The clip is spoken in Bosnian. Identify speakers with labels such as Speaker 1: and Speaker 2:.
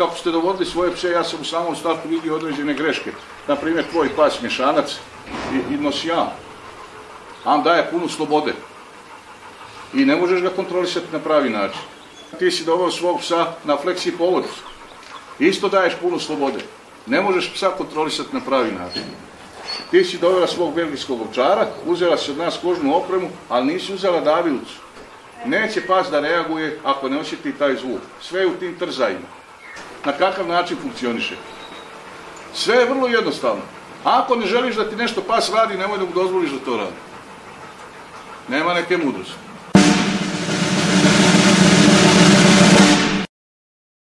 Speaker 1: kako ste dovodili svoje pse, ja sam u samom startu vidio određene greške. Naprimjer, tvoj pas mješanac i, i nosijan. On daje punu slobode. I ne možeš ga kontrolisati na pravi način. Ti si doveo svog psa na fleksi povod. Isto daješ punu slobode. Ne možeš psa kontrolisati na pravi način. Ti si dovela svog belgijskog ovčara, uzela si od nas kožnu opremu, ali nisi uzela davilicu. Neće pas da reaguje ako ne osjeti taj zvuk. Sve je u tim trzajima. Na kakav način funkcioniše? Sve je vrlo jednostavno. Ako ne želiš da ti nešto pas radi, nemoj da mu dozvoliš da to radi. Nema neke mudrosti.